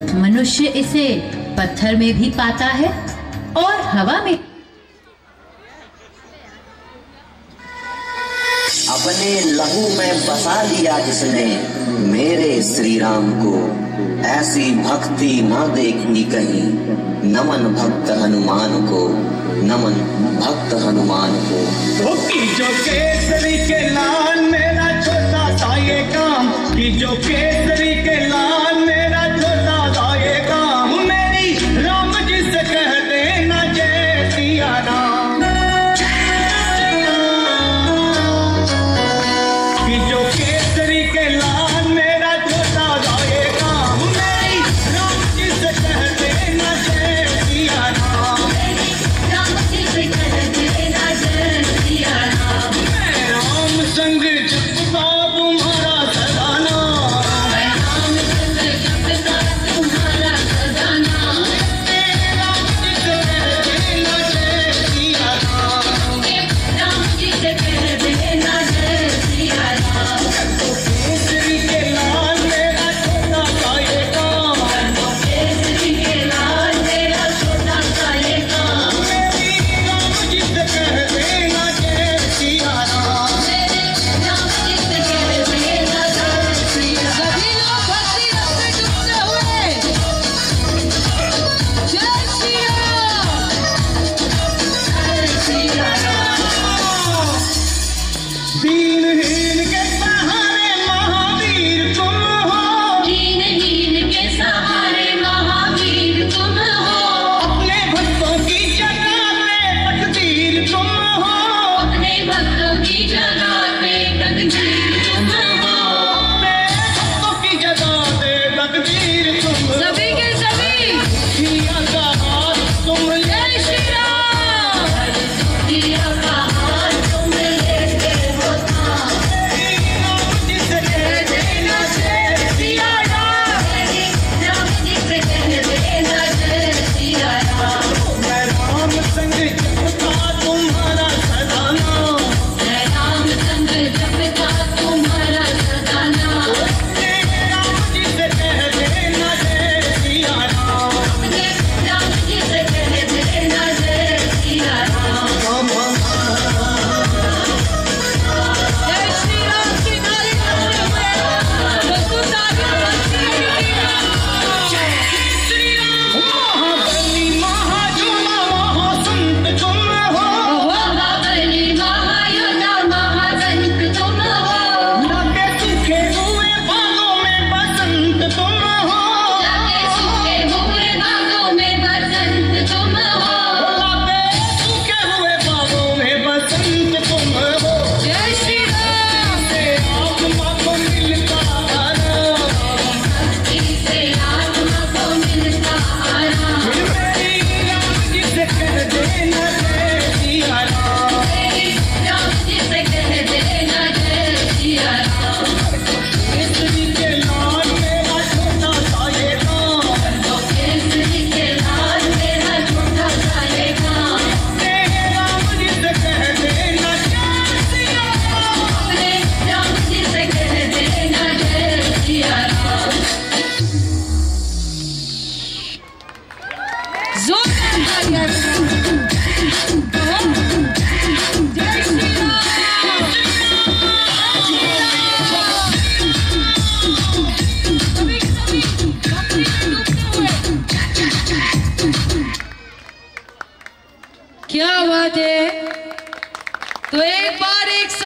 मनुष्य इसे पत्थर में भी पाता है और हवा में अपने लहू में बसा लिया जिसने मेरे श्री राम को। ऐसी भक्ति न देखनी कहीं। नमन भक्त हनुमान को। नमन भक्त हनुमान को जो केसरी के लाल मेरा छोटा सा ये काम की जो के love. क्या बात है तो एक बार एक